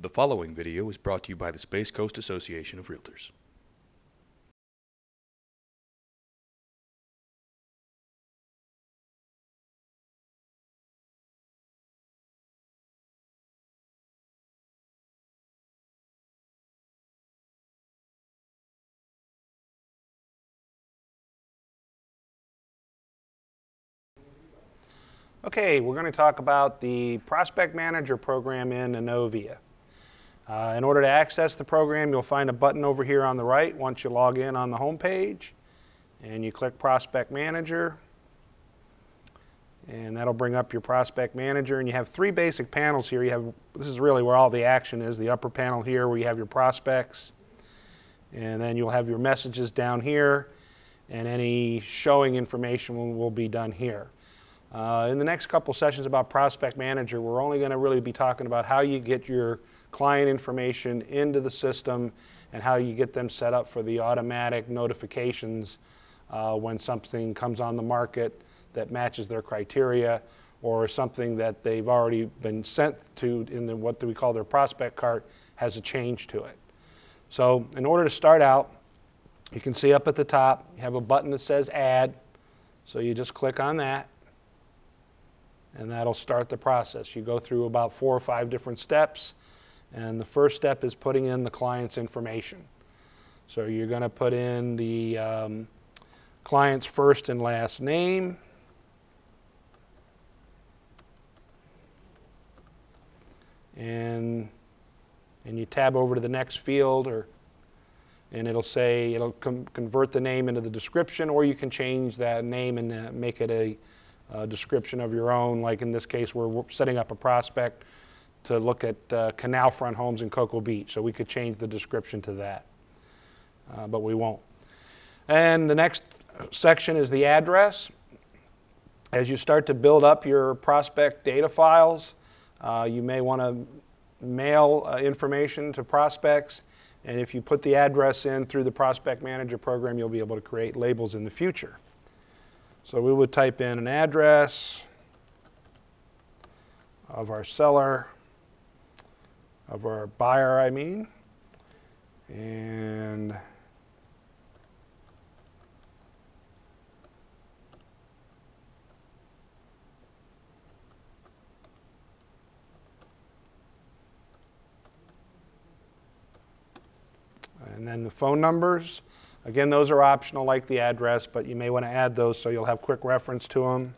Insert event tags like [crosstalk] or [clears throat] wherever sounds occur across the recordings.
The following video is brought to you by the Space Coast Association of Realtors. Okay, we're going to talk about the Prospect Manager program in Innovia. Uh, in order to access the program, you'll find a button over here on the right once you log in on the home page. And you click Prospect Manager. And that'll bring up your Prospect Manager. And you have three basic panels here. You have This is really where all the action is. The upper panel here where you have your prospects. And then you'll have your messages down here. And any showing information will, will be done here. Uh, in the next couple sessions about Prospect Manager, we're only going to really be talking about how you get your client information into the system and how you get them set up for the automatic notifications uh, when something comes on the market that matches their criteria or something that they've already been sent to in the, what do we call their prospect cart has a change to it. So in order to start out, you can see up at the top, you have a button that says Add. So you just click on that and that'll start the process. You go through about four or five different steps, and the first step is putting in the client's information. So you're going to put in the um, client's first and last name, and and you tab over to the next field or and it'll say it'll convert the name into the description or you can change that name and uh, make it a uh, description of your own. Like in this case, we're setting up a prospect to look at uh, canal front homes in Cocoa Beach. So we could change the description to that, uh, but we won't. And the next section is the address. As you start to build up your prospect data files, uh, you may want to mail uh, information to prospects. And if you put the address in through the Prospect Manager program, you'll be able to create labels in the future. So we would type in an address of our seller, of our buyer, I mean, and and then the phone numbers. Again, those are optional like the address, but you may want to add those so you'll have quick reference to them.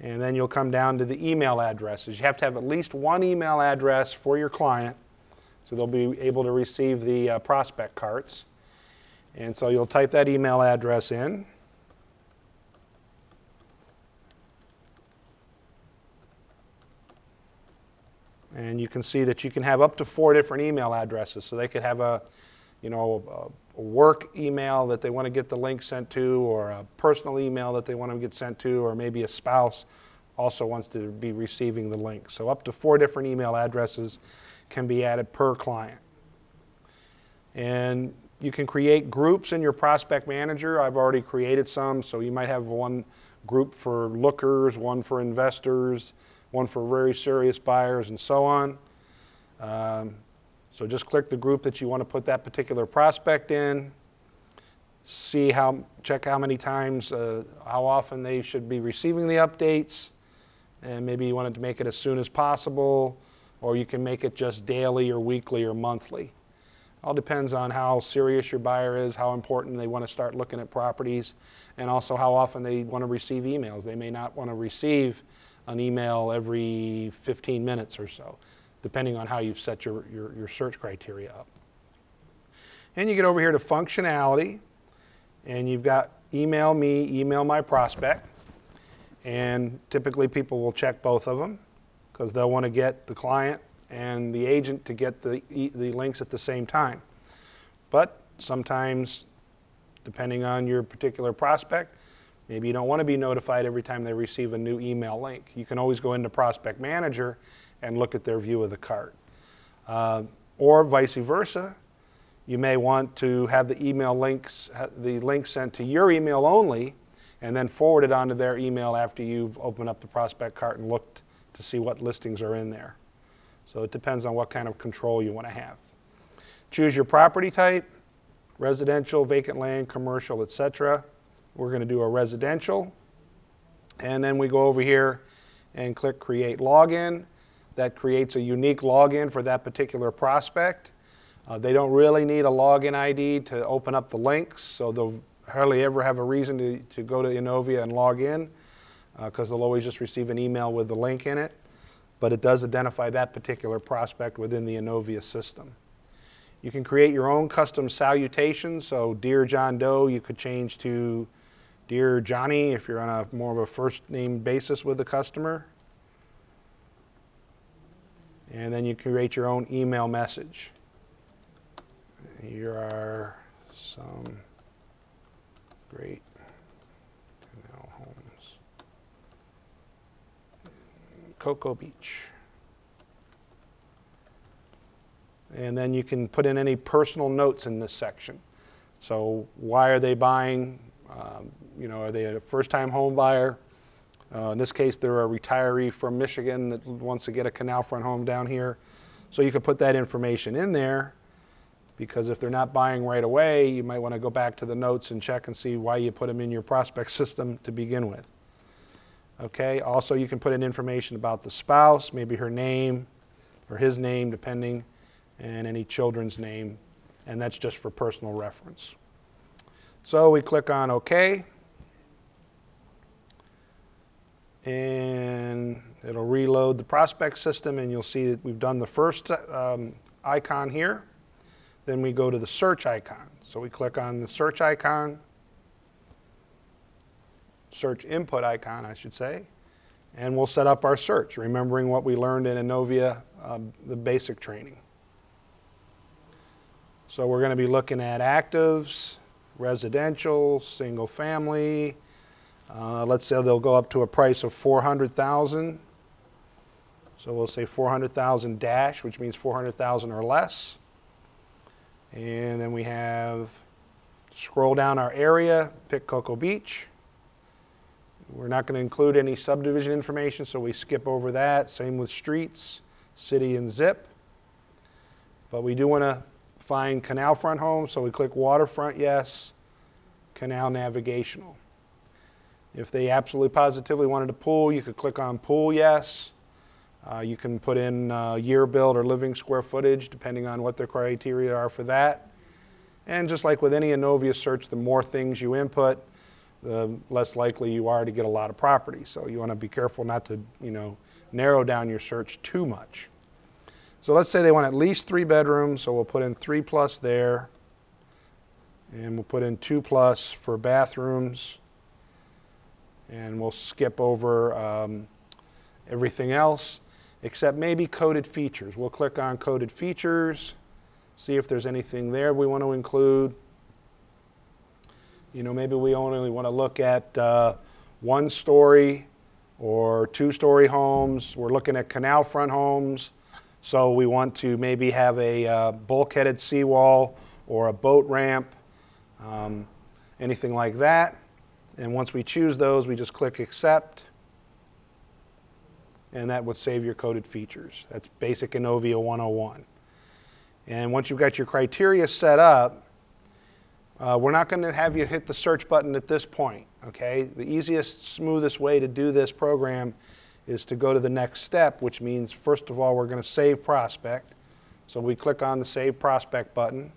And then you'll come down to the email addresses. You have to have at least one email address for your client so they'll be able to receive the uh, prospect carts. And so you'll type that email address in. And you can see that you can have up to four different email addresses. So they could have a, you know, a, a work email that they want to get the link sent to, or a personal email that they want to get sent to, or maybe a spouse also wants to be receiving the link. So up to four different email addresses can be added per client. And you can create groups in your prospect manager. I've already created some, so you might have one group for lookers, one for investors, one for very serious buyers, and so on. Um, so just click the group that you want to put that particular prospect in. See how, check how many times, uh, how often they should be receiving the updates. And maybe you wanted to make it as soon as possible, or you can make it just daily or weekly or monthly. All depends on how serious your buyer is, how important they want to start looking at properties, and also how often they want to receive emails. They may not want to receive an email every 15 minutes or so, depending on how you've set your, your, your search criteria up. And you get over here to functionality, and you've got email me, email my prospect. And typically people will check both of them because they'll want to get the client and the agent to get the, the links at the same time. But sometimes, depending on your particular prospect, Maybe you don't want to be notified every time they receive a new email link. You can always go into Prospect Manager and look at their view of the cart. Uh, or vice versa, you may want to have the email links, the link sent to your email only, and then forward it onto their email after you've opened up the prospect cart and looked to see what listings are in there. So it depends on what kind of control you want to have. Choose your property type, residential, vacant land, commercial, etc. We're going to do a residential. And then we go over here and click Create Login. That creates a unique login for that particular prospect. Uh, they don't really need a login ID to open up the links, so they'll hardly ever have a reason to, to go to Innovia and log in because uh, they'll always just receive an email with the link in it. But it does identify that particular prospect within the Innovia system. You can create your own custom salutation. So, Dear John Doe, you could change to Dear Johnny if you're on a more of a first name basis with the customer. And then you create your own email message. Here are some great canal homes. Cocoa Beach. And then you can put in any personal notes in this section. So why are they buying? Um, you know, are they a first-time home buyer? Uh, in this case, they're a retiree from Michigan that wants to get a canal front home down here. So you could put that information in there because if they're not buying right away, you might want to go back to the notes and check and see why you put them in your prospect [laughs] system to begin with. Okay, also you can put in information about the spouse, maybe her name or his name, depending, and any children's name, and that's just for personal reference. So we click on OK. And it'll reload the prospect system, and you'll see that we've done the first um, icon here. Then we go to the search icon. So we click on the search icon, search input icon, I should say, and we'll set up our search, remembering what we learned in Innovia, uh, the basic training. So we're going to be looking at actives, residential, single family. Uh, let's say they'll go up to a price of 400,000. So we'll say 400,000 dash, which means 400,000 or less. And then we have, scroll down our area, pick Cocoa Beach. We're not going to include any subdivision information, so we skip over that. Same with streets, city, and zip. But we do want to find canal front homes, so we click waterfront, yes, canal navigational. If they absolutely positively wanted to pool, you could click on pool, yes. Uh, you can put in uh, year build or living square footage, depending on what the criteria are for that. And just like with any Innovia search, the more things you input, the less likely you are to get a lot of property. So you want to be careful not to, you know, narrow down your search too much. So let's say they want at least three bedrooms, so we'll put in three plus there. And we'll put in two plus for bathrooms. And we'll skip over um, everything else except maybe coded features. We'll click on coded features, see if there's anything there we want to include. You know, maybe we only want to look at uh, one story or two story homes. We're looking at canal front homes. So we want to maybe have a uh, bulkheaded seawall or a boat ramp, um, anything like that. And once we choose those, we just click accept and that would save your coded features. That's basic Innovia 101. And once you've got your criteria set up, uh, we're not going to have you hit the search button at this point, okay? The easiest, smoothest way to do this program is to go to the next step, which means, first of all, we're going to save prospect. So we click on the Save Prospect button.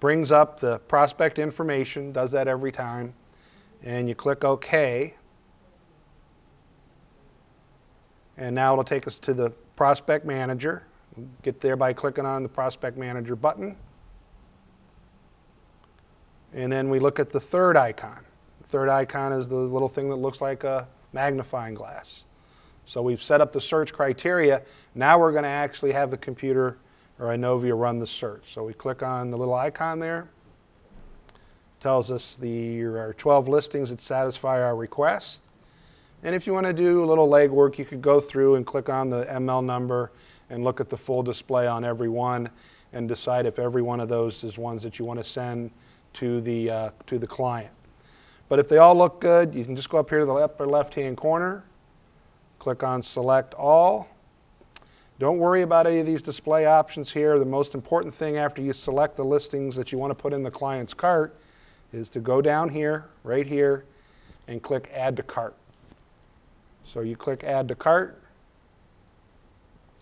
Brings up the prospect information, does that every time. And you click OK. And now it'll take us to the Prospect Manager. Get there by clicking on the Prospect Manager button. And then we look at the third icon. The third icon is the little thing that looks like a magnifying glass. So we've set up the search criteria. Now we're going to actually have the computer or Innovia run the search. So we click on the little icon there. Tells us the, are 12 listings that satisfy our request. And if you want to do a little legwork, you could go through and click on the ML number and look at the full display on every one and decide if every one of those is ones that you want to send to the, uh, to the client. But if they all look good, you can just go up here to the upper left-hand corner, Click on Select All. Don't worry about any of these display options here. The most important thing after you select the listings that you want to put in the client's cart is to go down here, right here, and click Add to Cart. So you click Add to Cart.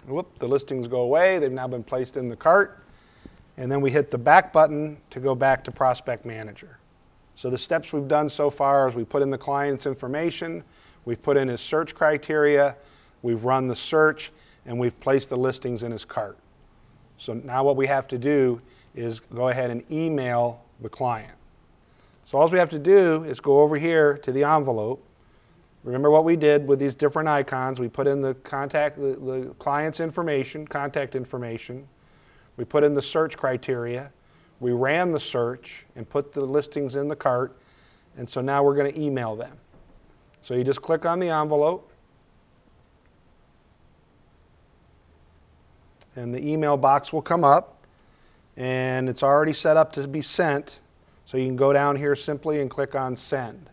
Whoop, the listings go away. They've now been placed in the cart. And then we hit the back button to go back to Prospect Manager. So the steps we've done so far is we put in the client's information, we've put in his search criteria, we've run the search, and we've placed the listings in his cart. So now what we have to do is go ahead and email the client. So all we have to do is go over here to the envelope. Remember what we did with these different icons. We put in the contact, the, the client's information, contact information. We put in the search criteria. We ran the search and put the listings in the cart. And so now we're going to email them. So you just click on the envelope. And the email box will come up. And it's already set up to be sent. So you can go down here simply and click on send.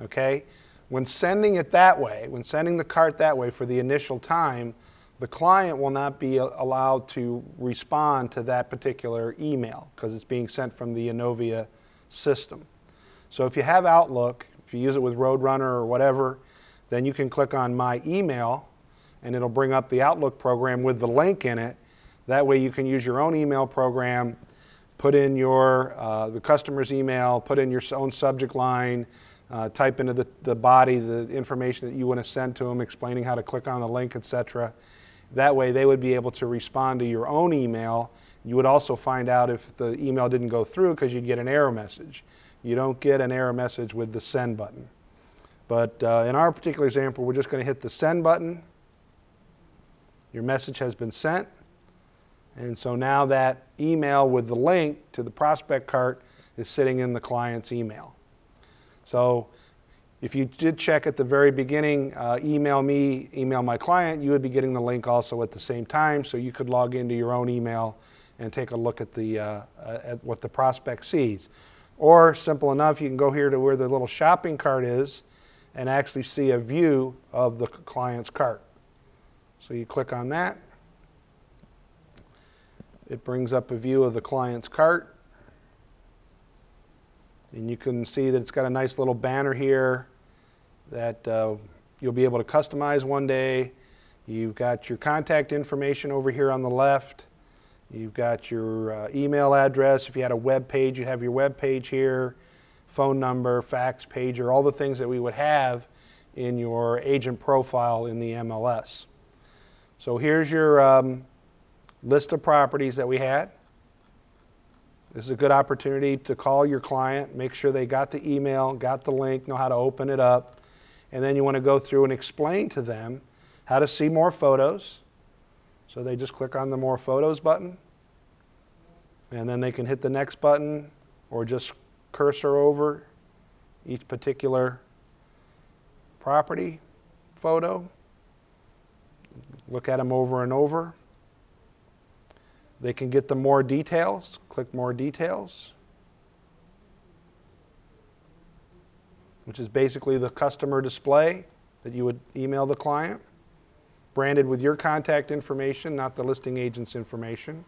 Okay? When sending it that way, when sending the cart that way for the initial time, the client will not be allowed to respond to that particular email because it's being sent from the Innovia system. So if you have Outlook, if you use it with Roadrunner or whatever, then you can click on My Email and it'll bring up the Outlook program with the link in it. That way you can use your own email program, put in your, uh, the customer's email, put in your own subject line, uh, type into the, the body the information that you want to send to them, explaining how to click on the link, etc. That way they would be able to respond to your own email. You would also find out if the email didn't go through because you'd get an error message. You don't get an error message with the send button. But uh, in our particular example, we're just going to hit the send button. Your message has been sent. And so now that email with the link to the prospect cart is sitting in the client's email. So if you did check at the very beginning, uh, email me, email my client, you would be getting the link also at the same time, so you could log into your own email and take a look at, the, uh, at what the prospect sees. Or simple enough, you can go here to where the little shopping cart is and actually see a view of the client's cart. So you click on that. It brings up a view of the client's cart. And you can see that it's got a nice little banner here that uh, you'll be able to customize one day. You've got your contact information over here on the left. You've got your uh, email address. If you had a web page, you'd have your web page here, phone number, fax pager, all the things that we would have in your agent profile in the MLS. So here's your um, list of properties that we had. This is a good opportunity to call your client, make sure they got the email, got the link, know how to open it up. And then you want to go through and explain to them how to see more photos. So they just click on the More Photos button. And then they can hit the next button or just cursor over each particular property photo. Look at them over and over. They can get the more details, click more details, which is basically the customer display that you would email the client, branded with your contact information, not the listing agent's information.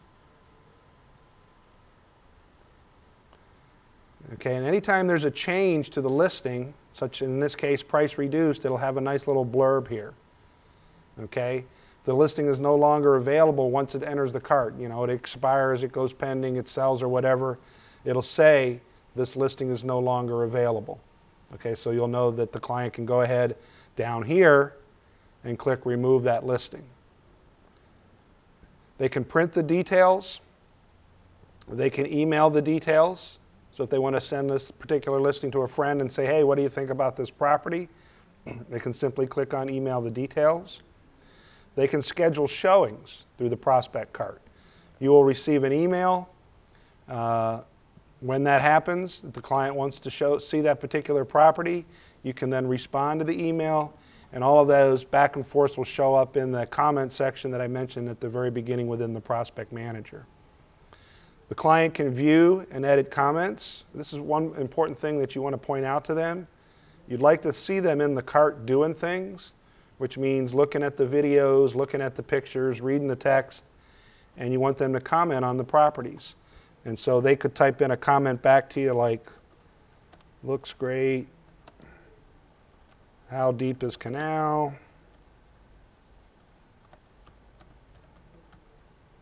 Okay, and anytime there's a change to the listing, such in this case price reduced, it'll have a nice little blurb here. Okay, the listing is no longer available once it enters the cart. You know, it expires, it goes pending, it sells or whatever. It'll say this listing is no longer available. Okay, so you'll know that the client can go ahead down here and click remove that listing. They can print the details. They can email the details. So if they want to send this particular listing to a friend and say, hey, what do you think about this property? [clears throat] They can simply click on email the details. They can schedule showings through the prospect cart. You will receive an email uh, when that happens, if the client wants to show, see that particular property, you can then respond to the email, and all of those back and forth will show up in the comment section that I mentioned at the very beginning within the Prospect Manager. The client can view and edit comments. This is one important thing that you want to point out to them. You'd like to see them in the cart doing things, which means looking at the videos, looking at the pictures, reading the text, and you want them to comment on the properties. And so they could type in a comment back to you like, looks great, how deep is canal?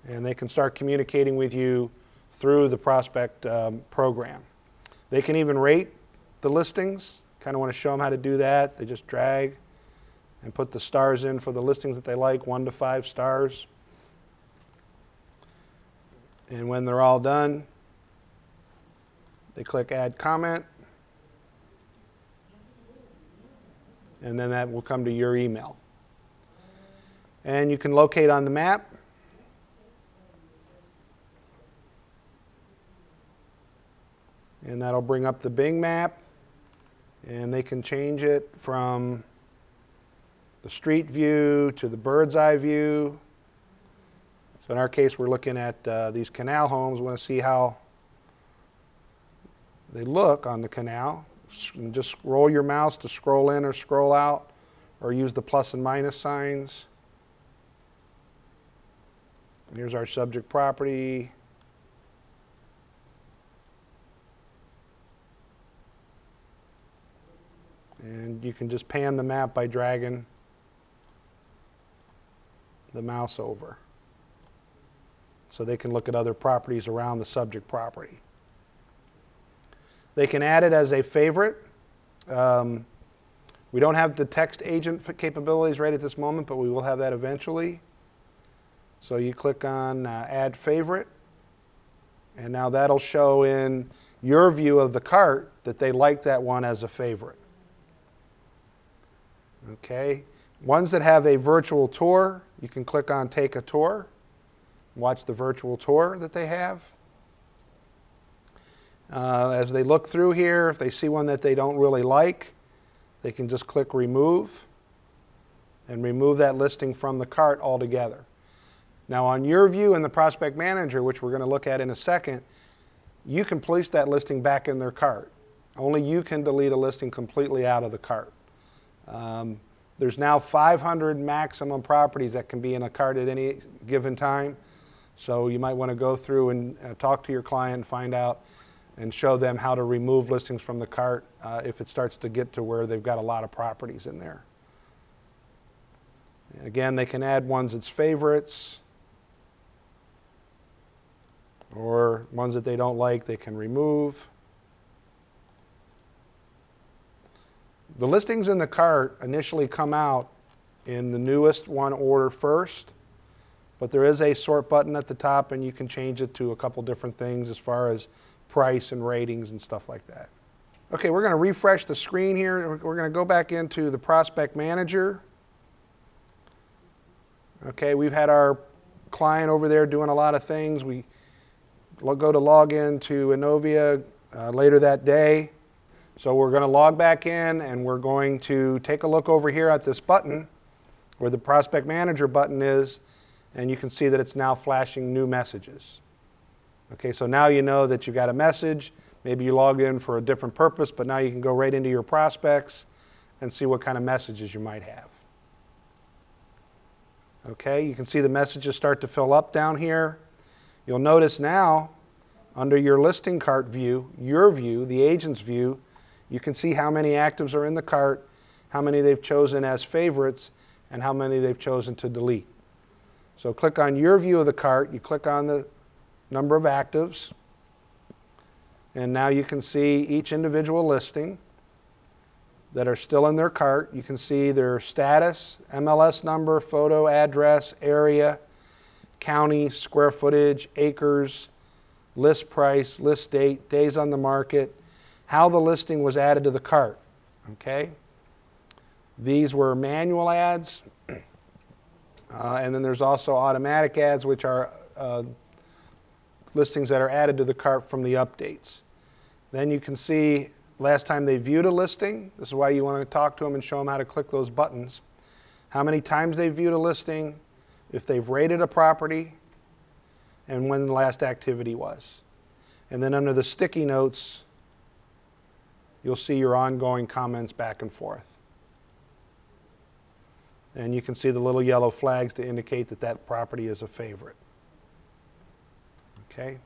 And they can start communicating with you through the prospect um, program. They can even rate the listings. Kind of want to show them how to do that. They just drag and put the stars in for the listings that they like, one to five stars. And when they're all done, they click Add Comment. And then that will come to your email. And you can locate on the map. And that'll bring up the Bing map. And they can change it from the street view to the bird's eye view. So in our case, we're looking at uh, these canal homes. We want to see how they look on the canal. Just roll your mouse to scroll in or scroll out, or use the plus and minus signs. Here's our subject property. And you can just pan the map by dragging the mouse over. So they can look at other properties around the subject property. They can add it as a favorite. Um, we don't have the text agent capabilities right at this moment, but we will have that eventually. So you click on uh, Add Favorite, and now that'll show in your view of the cart that they like that one as a favorite. Okay. Ones that have a virtual tour, you can click on Take a Tour, watch the virtual tour that they have. Uh, as they look through here, if they see one that they don't really like, they can just click Remove and remove that listing from the cart altogether. Now on your view in the Prospect Manager, which we're going to look at in a second, you can place that listing back in their cart. Only you can delete a listing completely out of the cart. Um, there's now 500 maximum properties that can be in a cart at any given time. So you might want to go through and uh, talk to your client and find out and show them how to remove listings from the cart uh, if it starts to get to where they've got a lot of properties in there. Again, they can add ones as favorites or ones that they don't like they can remove. The listings in the cart initially come out in the newest one order first, but there is a sort button at the top and you can change it to a couple different things as far as price and ratings and stuff like that. Okay, we're going to refresh the screen here. We're going to go back into the Prospect Manager. Okay, we've had our client over there doing a lot of things. We go to log in to Innovia uh, later that day. So we're going to log back in and we're going to take a look over here at this button where the Prospect Manager button is and you can see that it's now flashing new messages. Okay, so now you know that you got a message. Maybe you logged in for a different purpose, but now you can go right into your prospects and see what kind of messages you might have. Okay, you can see the messages start to fill up down here. You'll notice now, under your listing cart view, your view, the agent's view, you can see how many actives are in the cart, how many they've chosen as favorites, and how many they've chosen to delete. So click on your view of the cart, you click on the number of actives. And now you can see each individual listing that are still in their cart. You can see their status, MLS number, photo, address, area, county, square footage, acres, list price, list date, days on the market, how the listing was added to the cart. Okay? These were manual ads. [clears throat] Uh, and then there's also automatic ads, which are uh, listings that are added to the cart from the updates. Then you can see last time they viewed a listing. This is why you want to talk to them and show them how to click those buttons. How many times they viewed a listing, if they've rated a property, and when the last activity was. And then under the sticky notes, you'll see your ongoing comments back and forth. And you can see the little yellow flags to indicate that that property is a favorite. Okay?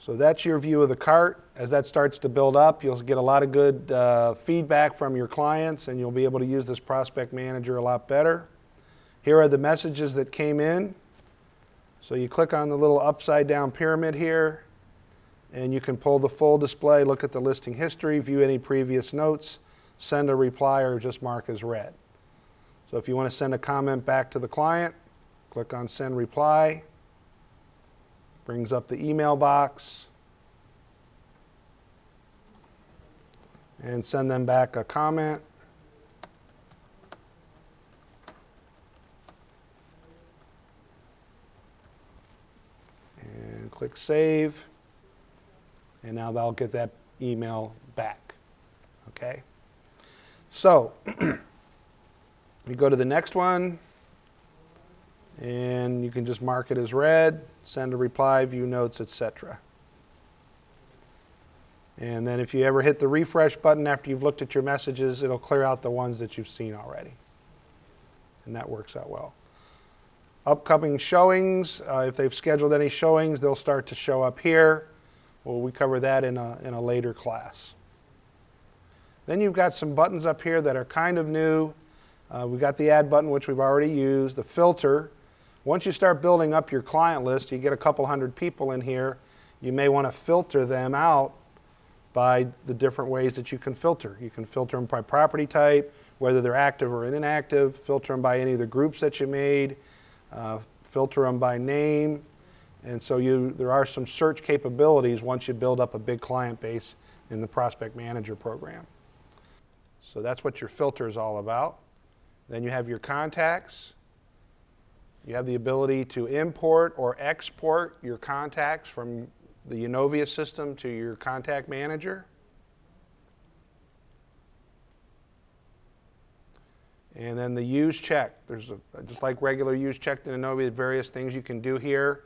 So that's your view of the cart. As that starts to build up, you'll get a lot of good uh, feedback from your clients and you'll be able to use this prospect manager a lot better. Here are the messages that came in. So you click on the little upside down pyramid here and you can pull the full display, look at the listing history, view any previous notes, send a reply or just mark as read. So if you want to send a comment back to the client, click on send reply brings up the email box, and send them back a comment. And click save. And now they'll get that email back. Okay? So, [clears throat] we go to the next one, and you can just mark it as read, send a reply, view notes, etc. And then if you ever hit the refresh button after you've looked at your messages, it'll clear out the ones that you've seen already. And that works out well. Upcoming showings, uh, if they've scheduled any showings, they'll start to show up here. Well, we cover that in a, in a later class. Then you've got some buttons up here that are kind of new. Uh, we've got the add button, which we've already used, the filter, once you start building up your client list, you get a couple hundred people in here, you may want to filter them out by the different ways that you can filter. You can filter them by property type, whether they're active or inactive, filter them by any of the groups that you made, uh, filter them by name. And so you, there are some search capabilities once you build up a big client base in the Prospect Manager program. So that's what your filter is all about. Then you have your contacts. You have the ability to import or export your contacts from the Innovia system to your contact manager. And then the use check. There's a, just like regular use check in Innovia, various things you can do here.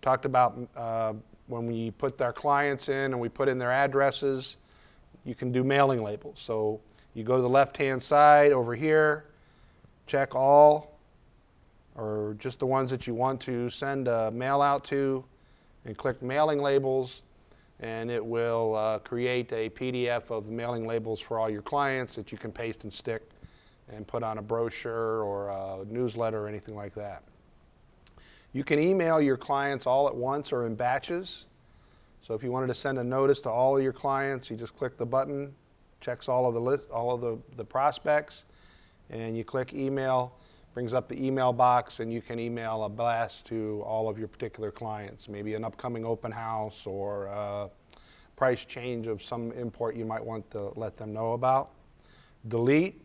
Talked about uh, when we put our clients in and we put in their addresses, you can do mailing labels. So you go to the left-hand side over here, check all, or just the ones that you want to send a mail out to and click mailing labels and it will uh, create a PDF of mailing labels for all your clients that you can paste and stick and put on a brochure or a newsletter or anything like that. You can email your clients all at once or in batches. So if you wanted to send a notice to all of your clients, you just click the button, checks all of the list, all of the, the prospects, and you click email brings up the email box and you can email a blast to all of your particular clients, maybe an upcoming open house or a price change of some import you might want to let them know about. Delete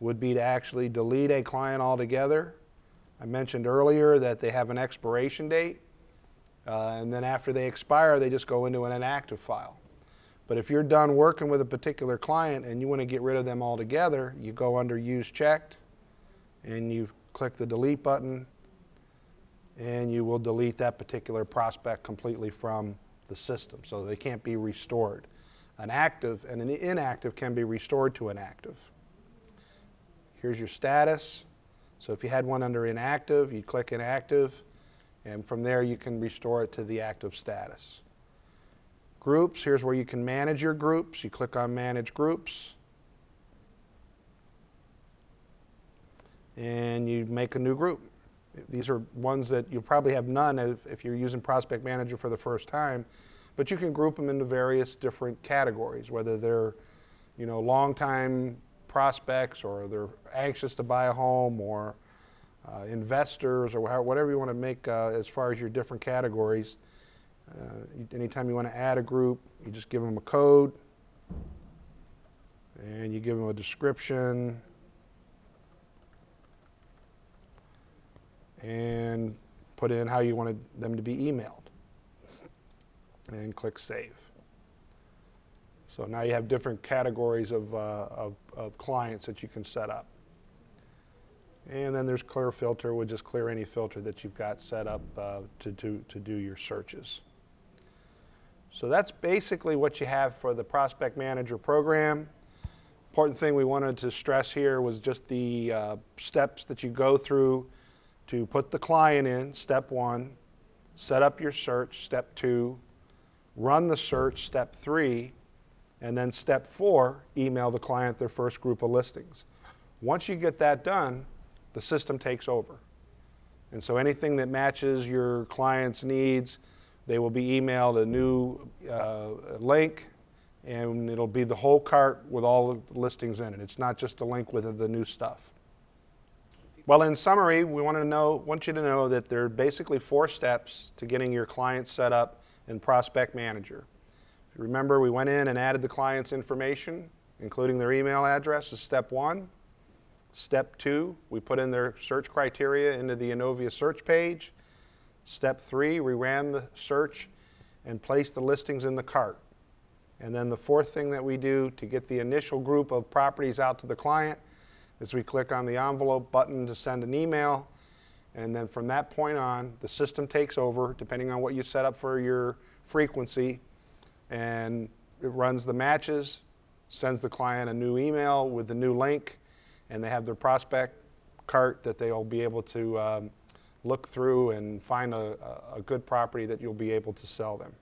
would be to actually delete a client altogether. I mentioned earlier that they have an expiration date, uh, and then after they expire, they just go into an inactive file. But if you're done working with a particular client and you want to get rid of them altogether, you go under Use Checked, and you click the delete button and you will delete that particular prospect completely from the system so they can't be restored. An active and an inactive can be restored to an active. Here's your status. So if you had one under inactive, you click inactive and from there you can restore it to the active status. Groups, here's where you can manage your groups. You click on manage groups and you make a new group. These are ones that you probably have none if, you're using Prospect Manager for the first time, but you can group them into various different categories, whether they're you know, long-time prospects or they're anxious to buy a home or uh, investors or whatever you want to make uh, as far as your different categories. Uh, anytime you want to add a group, you just give them a code and you give them a description and put in how you wanted them to be emailed and click save. So now you have different categories of, uh, of, of, clients that you can set up. And then there's clear filter, would just clear any filter that you've got set up uh, to, to, to do your searches. So that's basically what you have for the Prospect Manager program. Important thing we wanted to stress here was just the uh, steps that you go through to put the client in, step one, set up your search, step two, run the search, step three, and then step four, email the client their first group of listings. Once you get that done, the system takes over. And so anything that matches your client's needs, they will be emailed a new uh, link, and it'll be the whole cart with all the listings in it. It's not just a link with the new stuff. Well, in summary, we want to know, want you to know that there are basically four steps to getting your client set up in Prospect Manager. If you remember, we went in and added the client's information, including their email address, is step one. Step two, we put in their search criteria into the Innovia search page. Step three, we ran the search and placed the listings in the cart. And then the fourth thing that we do to get the initial group of properties out to the client is we click on the envelope button to send an email. And then from that point on, the system takes over, depending on what you set up for your frequency. And it runs the matches, sends the client a new email with the new link, and they have their prospect cart that they'll be able to um, look through and find a, a good property that you'll be able to sell them.